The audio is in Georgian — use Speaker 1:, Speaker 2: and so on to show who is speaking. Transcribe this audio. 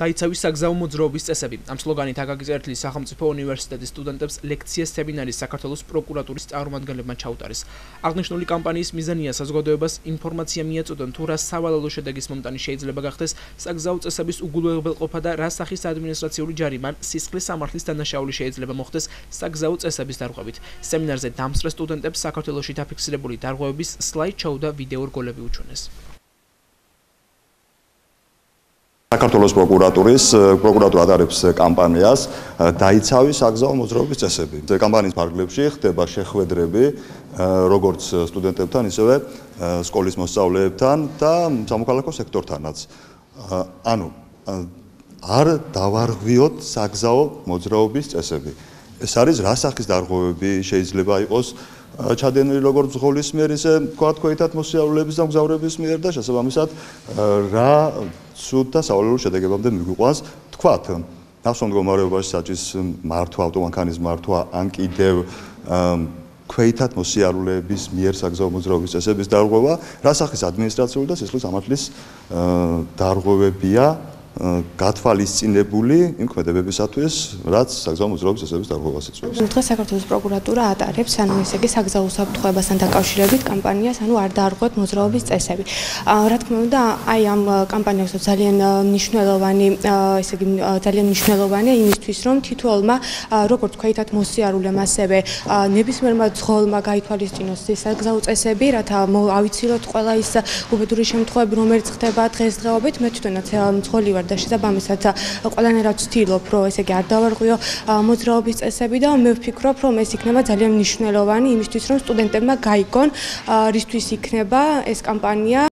Speaker 1: დაიცავის საგზაო მოძრაობის წესები. ამ სლოგანით აკაკის ერთლის სახელმწიფო უნივერსიტეტის სტუდენტებს ლექცია სემინარი საქართველოს პროკურატურის წარმომადგენლებმა ჩაუტარეს. აღნიშნული კამპანიის მიზანია საზოგადოებას ინფორმაცია მიაწოდონ თუ რა სავალალო შედეგის მომტანი შეიძლება გახდეს საგზაო წესების უგულებელყოფა და რა სახის ადმინისტრაციული ჯარიმა სისხლის სამართლის დანაშაული შეიძლება მოხდეს საგზაო წესების დარღვევით. სემინარზე დამსწრე სტუდენტებს საქართველოსში დაფიქსირებული დარღვევების სლაიდ-შოუ და ვიდეო რგოლები უჩვენეს.
Speaker 2: საქართველოს პროკურატურის პროკურატურა ატარებს კამპანიას დაიცავი საგზაო მოძრაობის წესები. კამპანიის ფარგლებში ხდება შეხვედრები როგორც სტუდენტებთან, ისევე სკოლის მოსწავლეებთან და სამოქალაქო სექტორთანაც. ანუ არ დავარღვიოთ საგზაო მოძრაობის წესები. ეს არის რა სახის დარღვევები შეიძლება იყოს ჩადენილი როგორც ზღოლის მიერ ისე თქვა თქვენთან მოსიარულეების და მგზავრების მიერ და შესაბამისად რა ცუდ და სავალალო შედეგებამდე მიგვიყვანს თქვათ. ნახო მდგომარეობაში საჭის მართვა ავტომანქანის მართვა ან კიდევ ქვეითად მოსიარულეების მიერ საგზაო მოძრაობის წესების დარღვევა რა სახის ადმინისტრაციული და სისხლის სამართლის დარღვევებია გათვალისწინებული იმ ქმედებებისათვის, რაც საგზაო მოძრაობის წესების დარღვევას იწვევს.
Speaker 3: დღეს საქართველოს პროკურატურა ატარებს, ანუ ესე იგი საგზაო საფრთხეებასთან დაკავშირებით კამპანიას, ანუ არ დაარღვევთ მოძრაობის წესები. რა თქმა უნდა, აი ამ კამპანიას ძალიან მნიშვნელოვანი, ესე იგი ძალიან მნიშვნელოვანია იმისთვის, რომ თითოეულმა, როგორც ქვეითად მოსიარულემ, ასევე ნებისმიერმა ძღოლმა გაითვალისწინოს ეს საგზაო წესები, რათა ავიცილოთ ყველა ის უბედური შემთხვევები, რომელიც ხდება დღესდღეობით, მე თვითონაც ძღოლი ვარ და შესაბამისად ყველანაირად ვცდილობ რომ ესე იგი არ დავარღვიო მოძრაობის წესები და მე ვფიქრობ რომ ეს იქნება ძალიან მნიშვნელოვანი იმისთვის რომ სტუდენტებმა გაიგონ რისთვის იქნება ეს კამპანია